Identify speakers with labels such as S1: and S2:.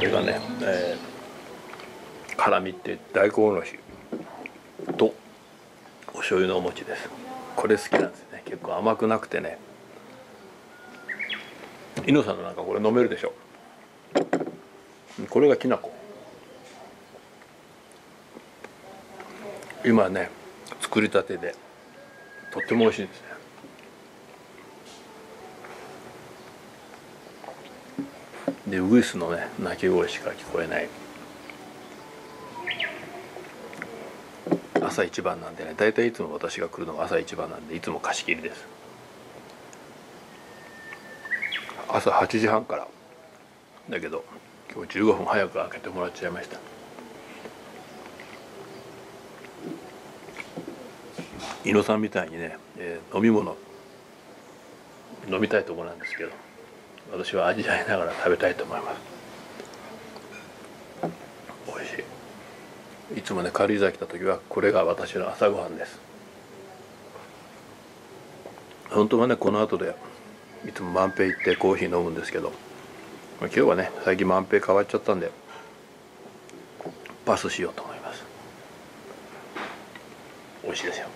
S1: これがね、えー、辛みって大根おろしとお醤油のお餅です。これ好きなんですね。結構甘くなくてね。イノさんのなんかこれ飲めるでしょ？これがきな粉。今ね作りたてでとっても美味しいですね。でウグイスのね鳴き声しか聞こえない。朝一番なんでね大体いつも私が来るのが朝一番なんでいつも貸し切りです。朝8時半から。だけど今日15分早く開けてもらっちゃいました。伊野さんみたいにね、えー、飲み物飲みたいところなんですけど。私は味わいながら食べたいと思います。美味しい。いつもね軽井沢来た時はこれが私の朝ごはんです。本当はねこの後でいつも万平行ってコーヒー飲むんですけど今日はね最近万平変わっちゃったんでパスしようと思います。美味しいですよ。